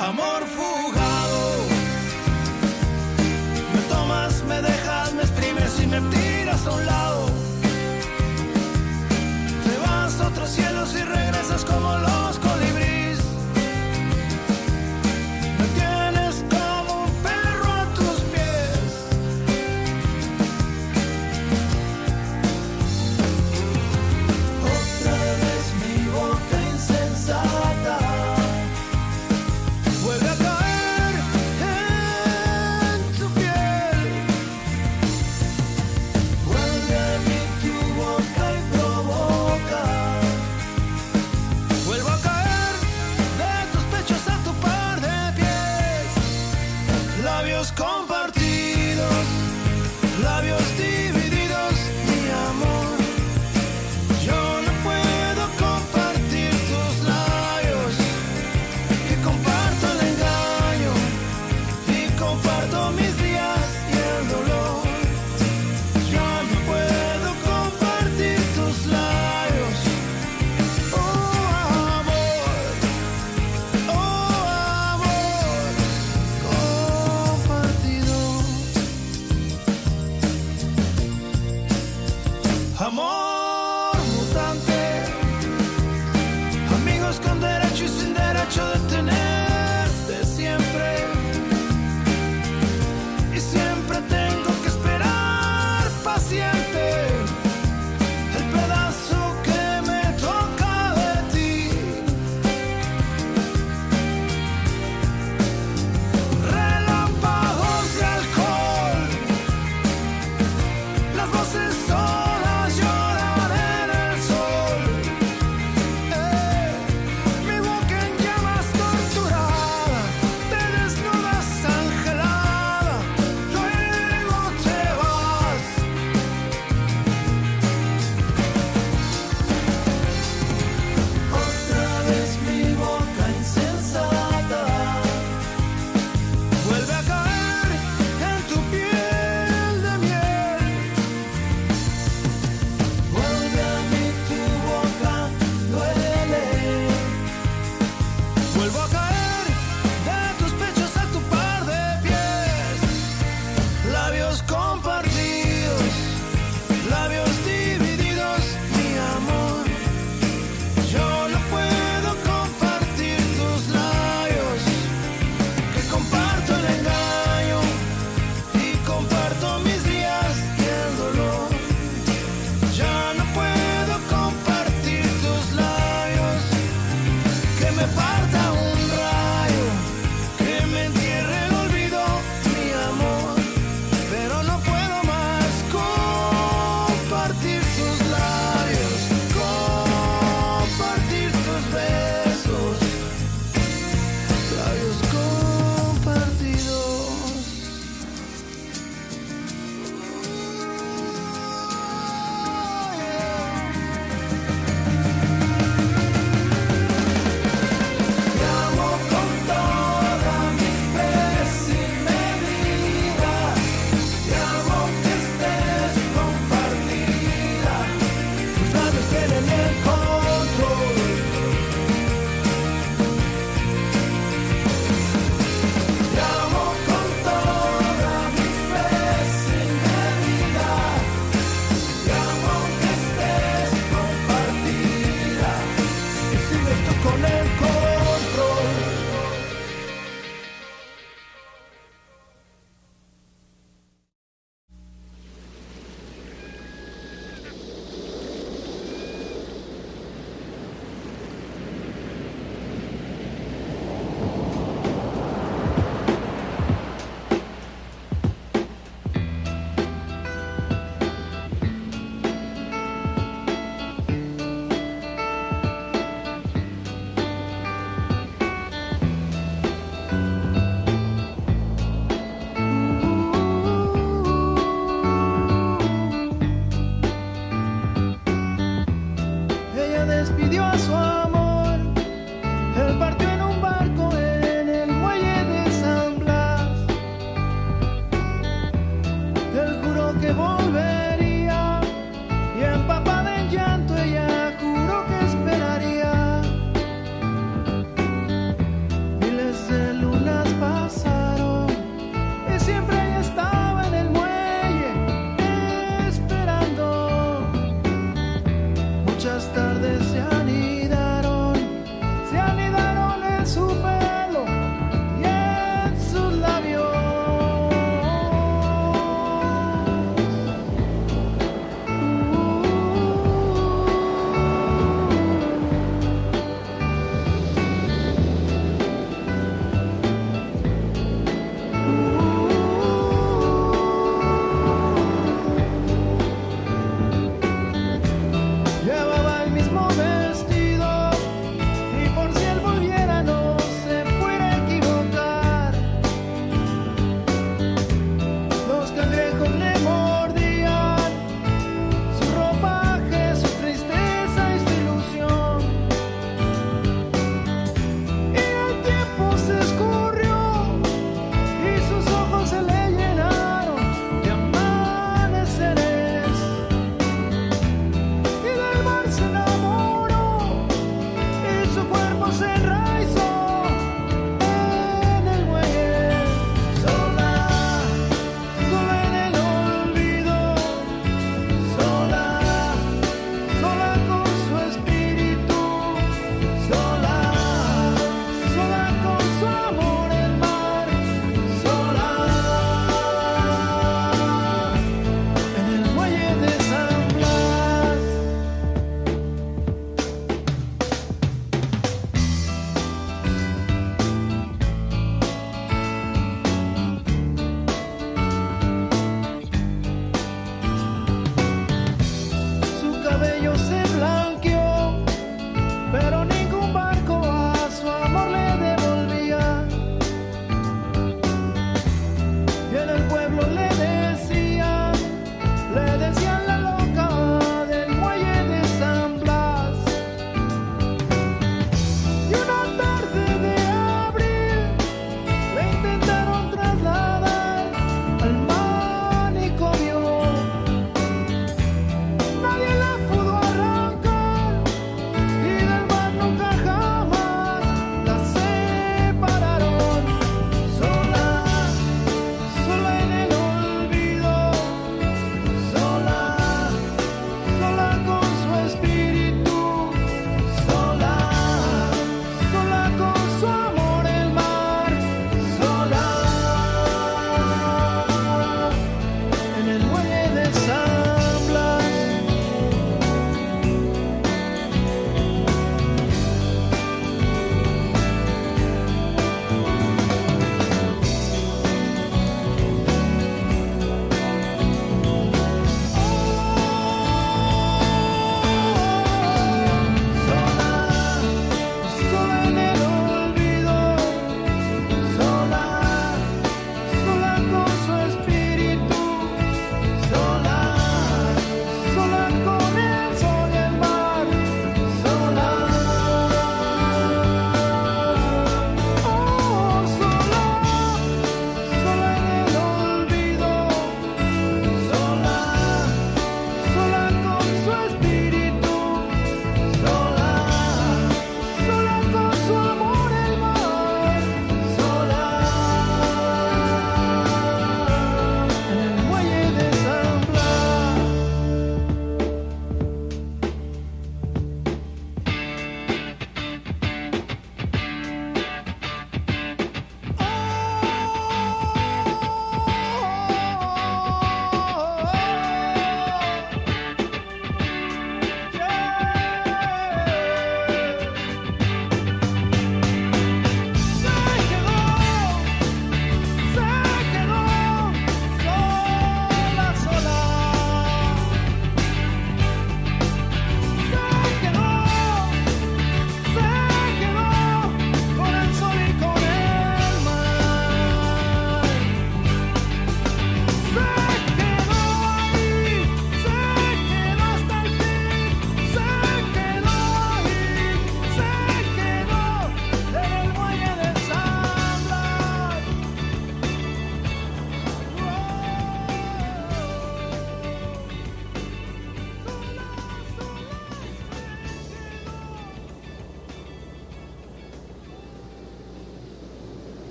Amor fugado. Me tomas, me dejas, me exprimes y me tiras a un lado otros cielos y regresas como los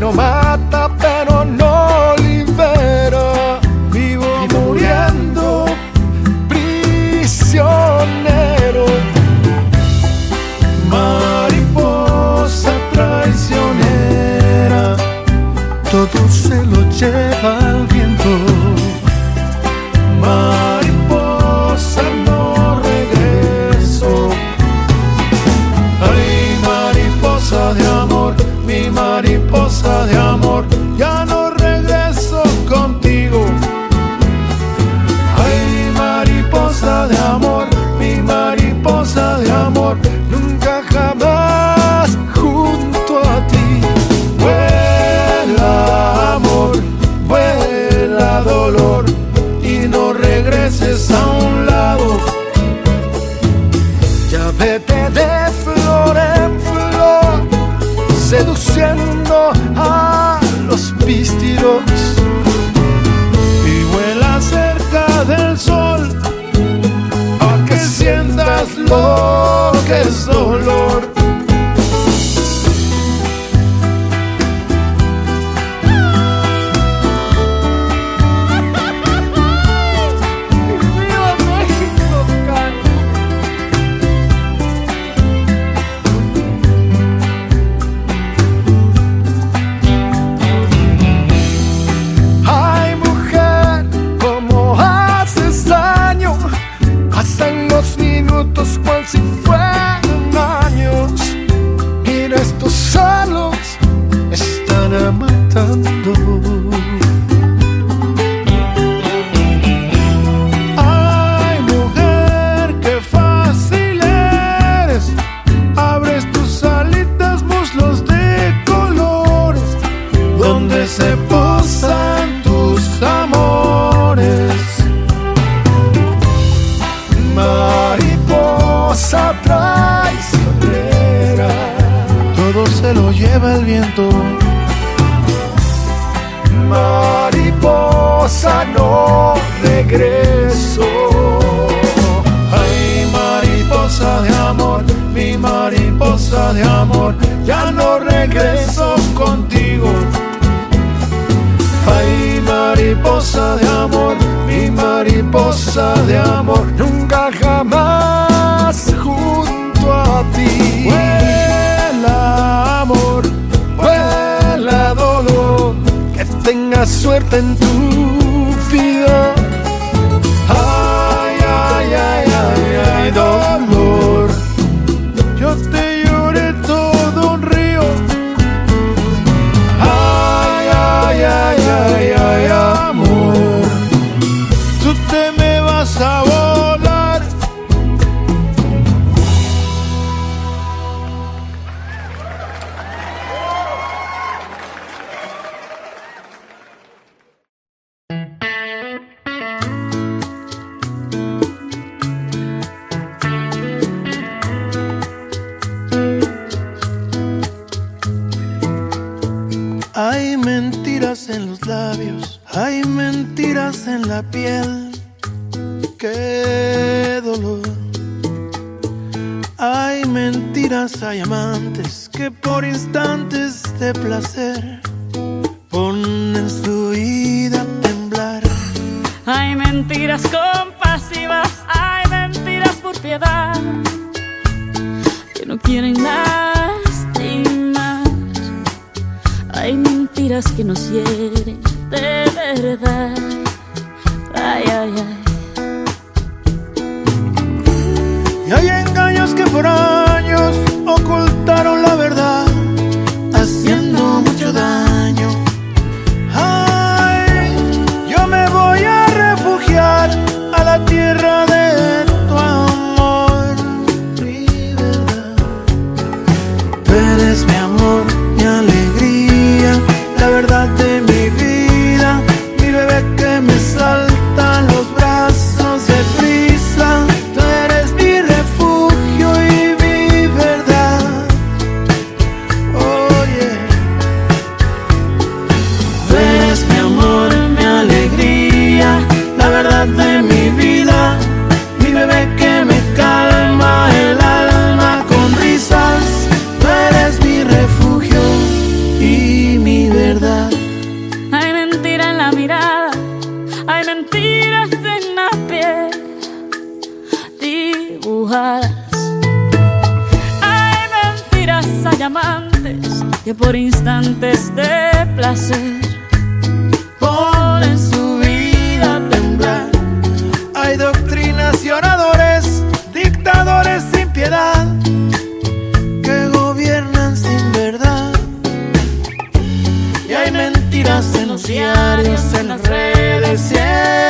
nomás. Piel. mentiras en la piel dibujadas. Hay mentiras, hay amantes que por instantes de placer ponen su vida a temblar. Hay doctrinas y oradores, dictadores sin piedad. que gobiernan sin verdad Y hay Mentiras en los diarios, en las redes. siempre.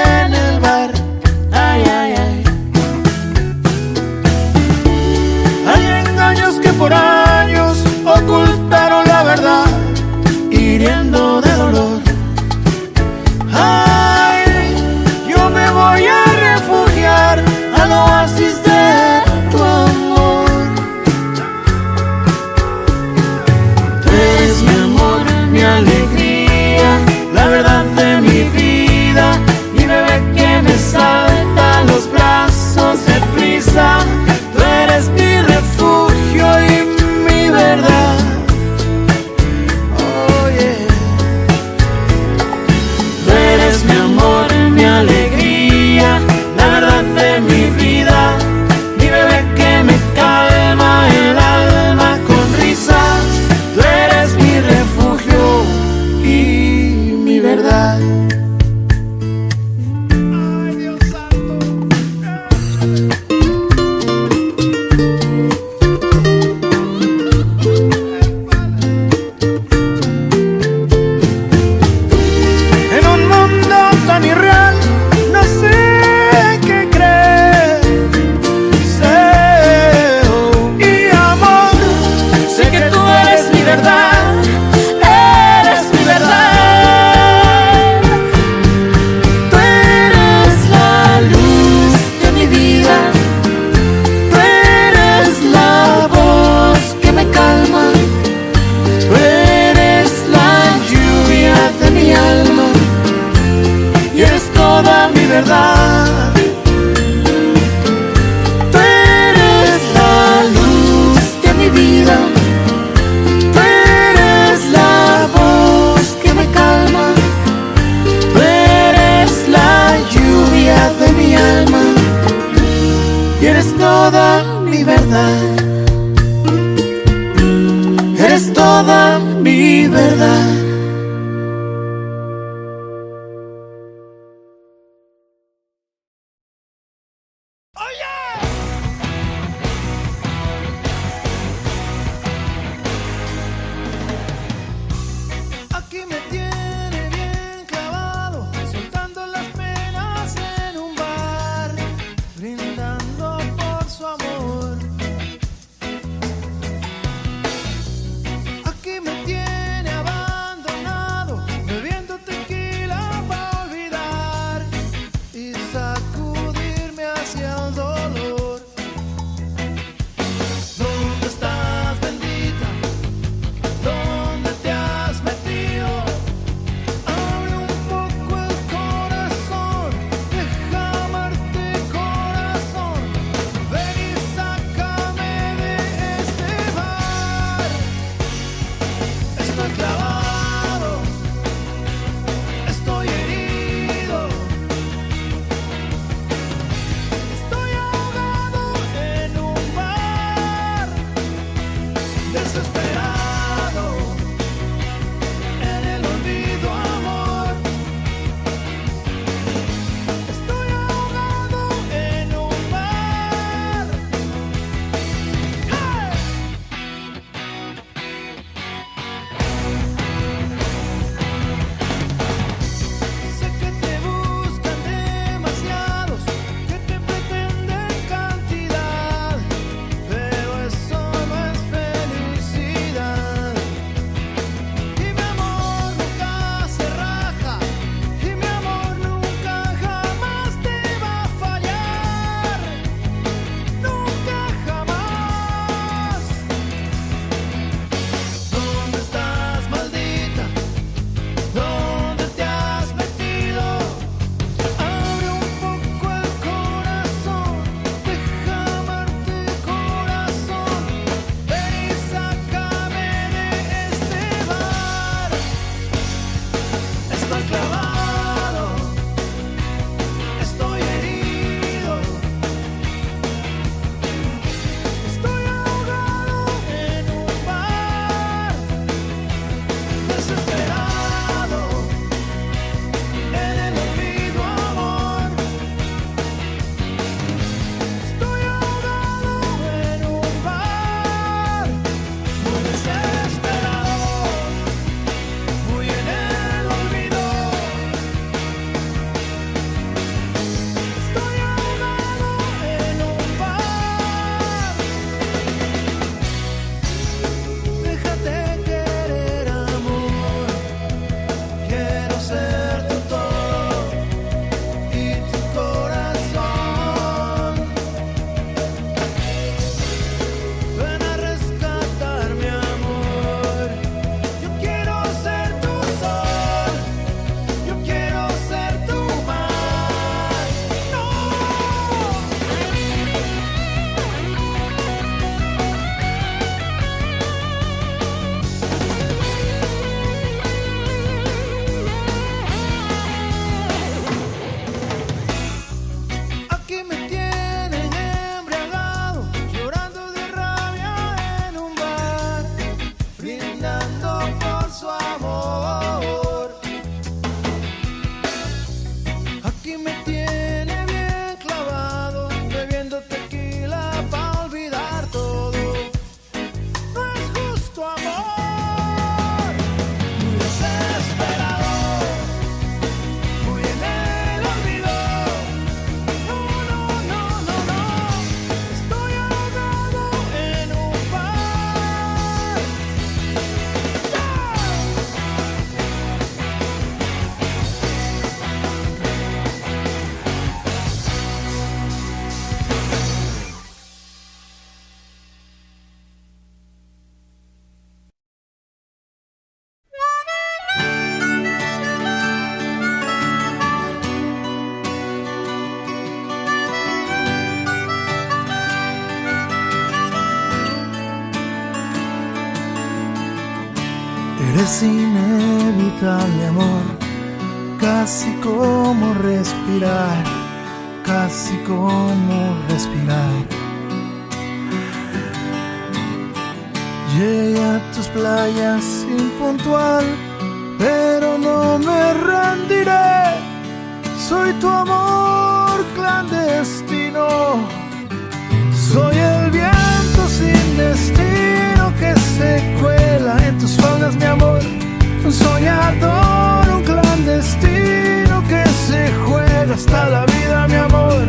es inevitable, amor, casi como respirar, casi como respirar. Llegué a tus playas impuntual, pero no me rendiré. Soy tu amor clandestino, soy el sin destino que se cuela en tus faldas, mi amor. Un soñador, un clandestino que se juega hasta la vida, mi amor.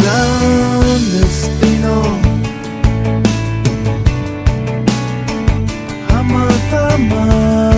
Clandestino. Amata, amata.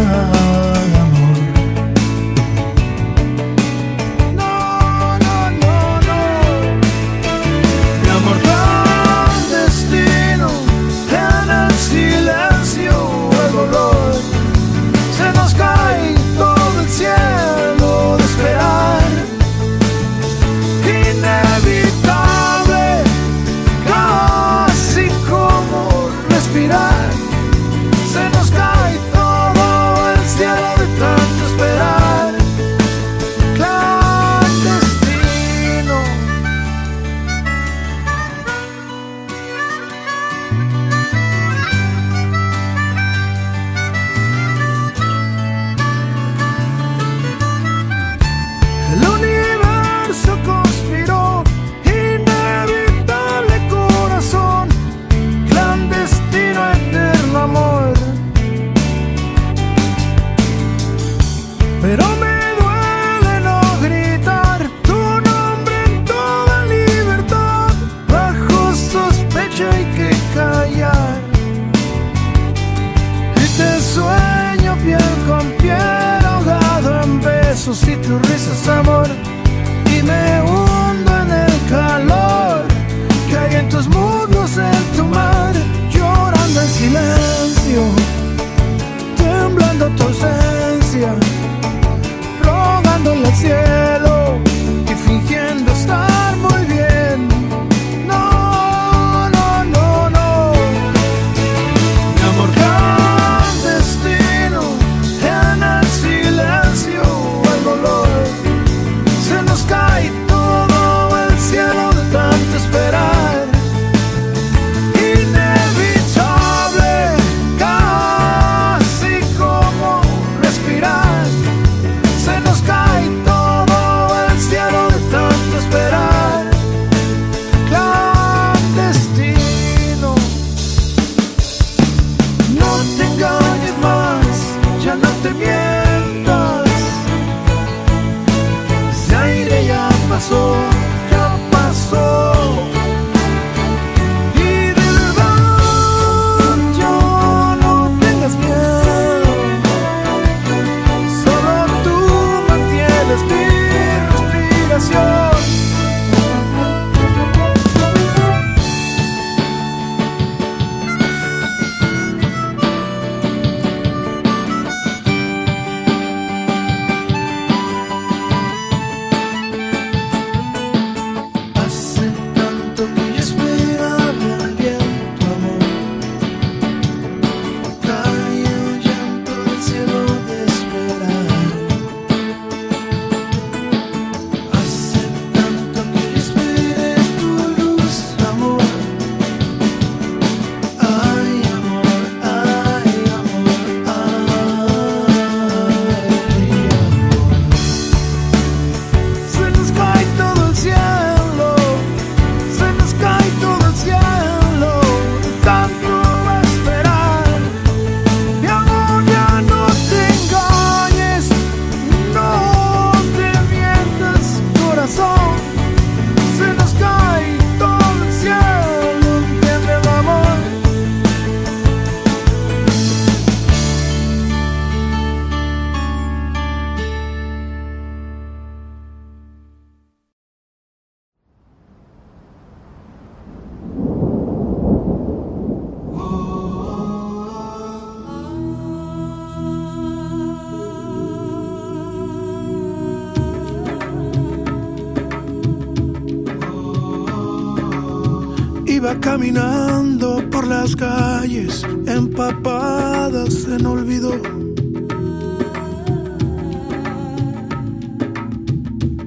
caminando por las calles empapadas en olvido.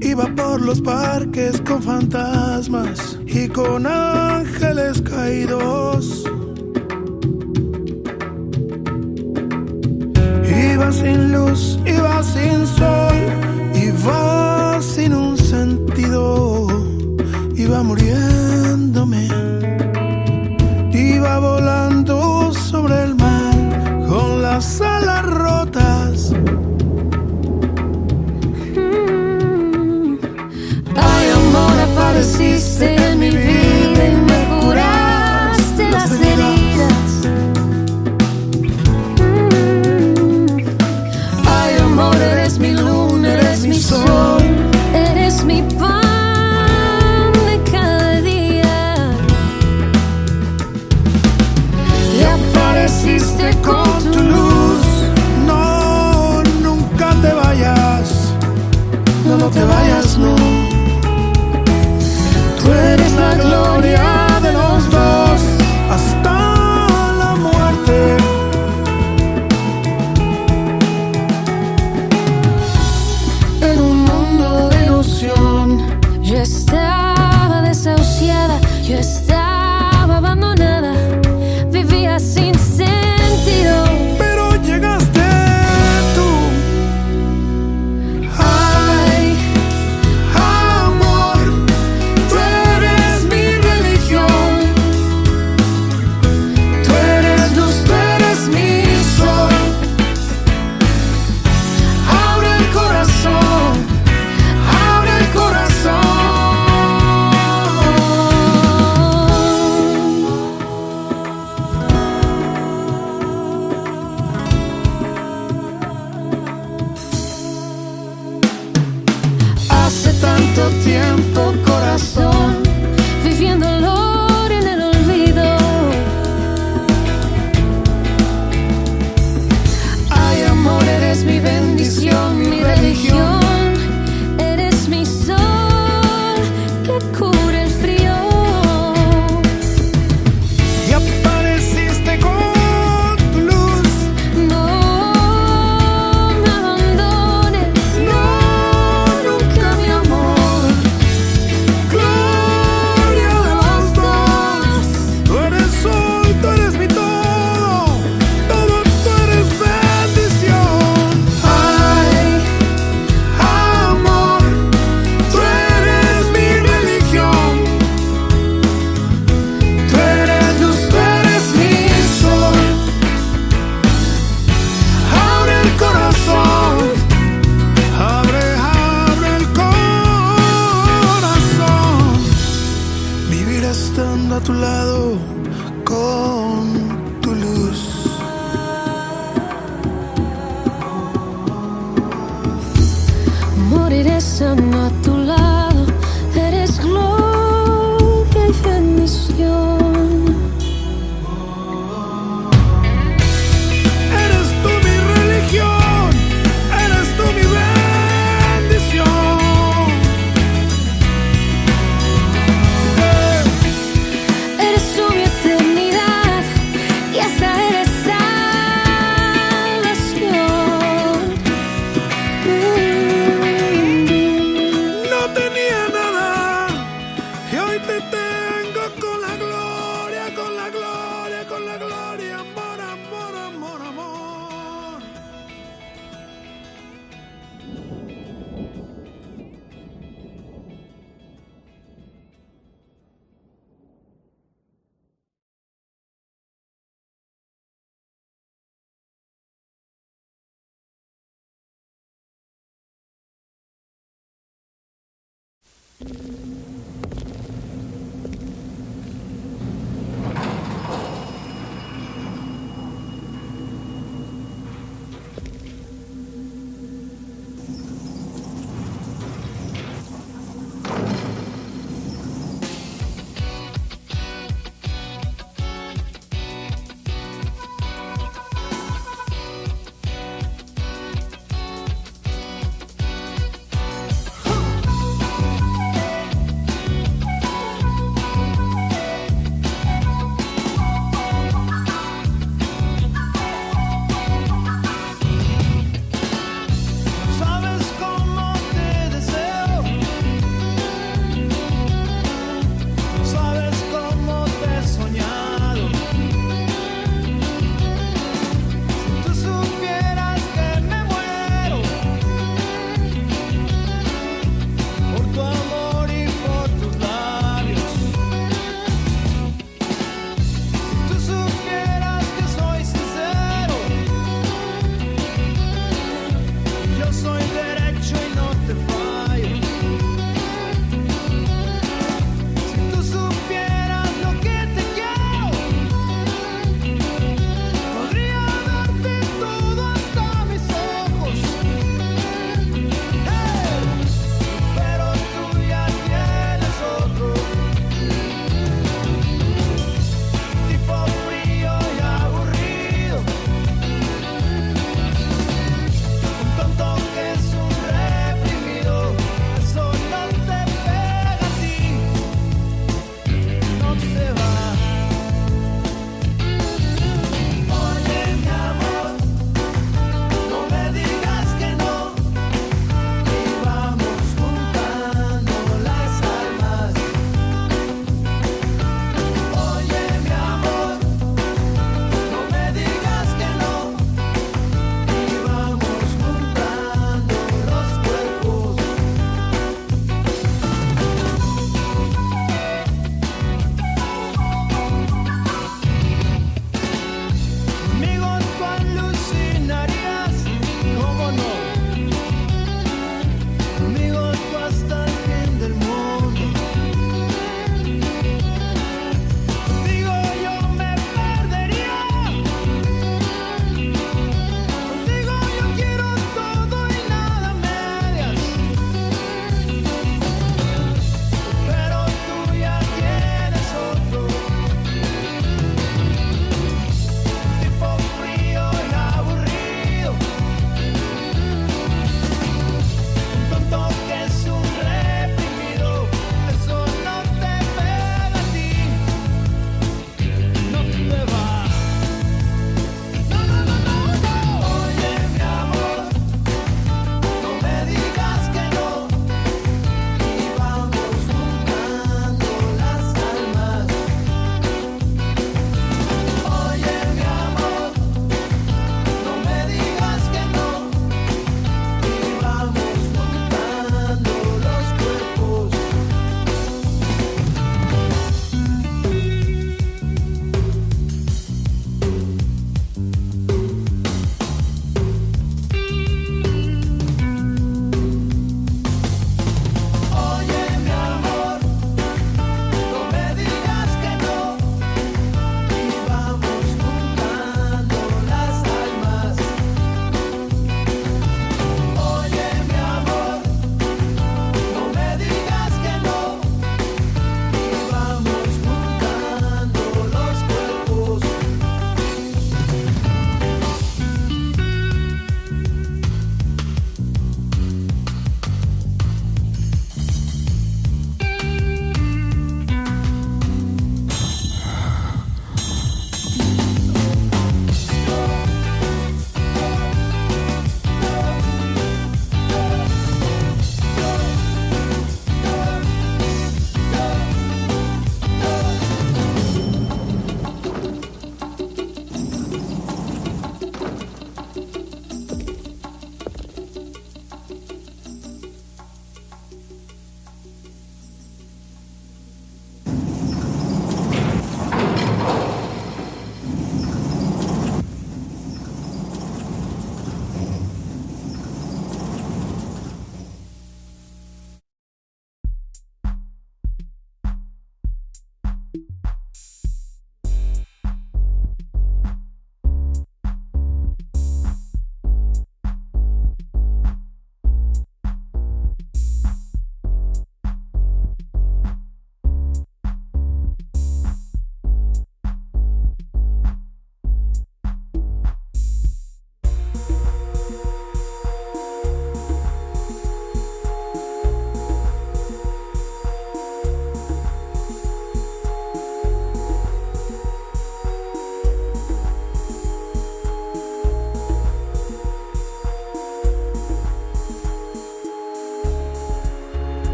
Iba por los parques con fantasmas y con ángeles caídos. Iba sin luz, iba sin sol, iba sin un sentido, iba muriendo